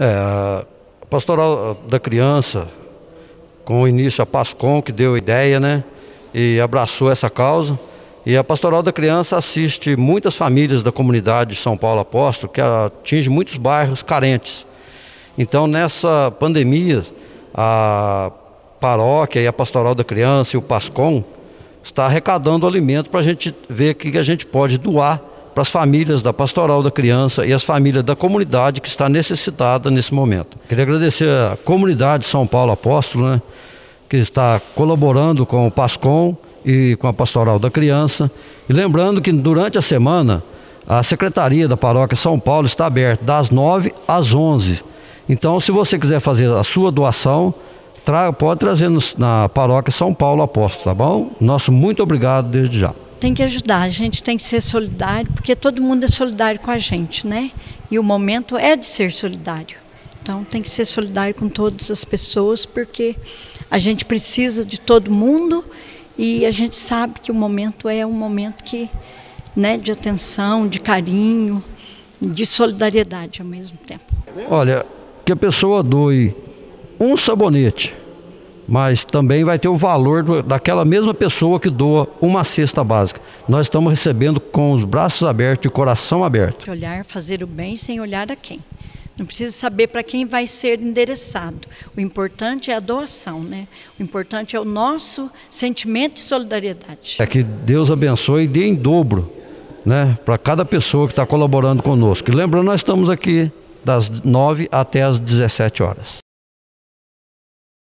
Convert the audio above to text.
É, a Pastoral da Criança, com o início a Pascom, que deu a ideia, né? E abraçou essa causa. E a Pastoral da Criança assiste muitas famílias da comunidade de São Paulo Apóstolo, que atinge muitos bairros carentes. Então, nessa pandemia, a paróquia e a Pastoral da Criança e o Pascom está arrecadando alimento para a gente ver o que a gente pode doar para as famílias da Pastoral da Criança e as famílias da comunidade que está necessitada nesse momento. Queria agradecer a comunidade São Paulo Apóstolo, né, que está colaborando com o PASCOM e com a Pastoral da Criança. E lembrando que durante a semana a Secretaria da Paróquia São Paulo está aberta das 9 às 11. Então, se você quiser fazer a sua doação, pode trazer na Paróquia São Paulo Apóstolo, tá bom? Nosso muito obrigado desde já tem que ajudar, a gente tem que ser solidário, porque todo mundo é solidário com a gente, né? E o momento é de ser solidário. Então tem que ser solidário com todas as pessoas, porque a gente precisa de todo mundo e a gente sabe que o momento é um momento que, né, de atenção, de carinho, de solidariedade ao mesmo tempo. Olha, que a pessoa doe um sabonete mas também vai ter o valor do, daquela mesma pessoa que doa uma cesta básica. Nós estamos recebendo com os braços abertos e o coração aberto. Olhar, fazer o bem sem olhar a quem. Não precisa saber para quem vai ser endereçado. O importante é a doação, né? O importante é o nosso sentimento de solidariedade. É que Deus abençoe e dê em dobro, né? Para cada pessoa que está colaborando conosco. E lembrando, nós estamos aqui das 9 até as 17 horas.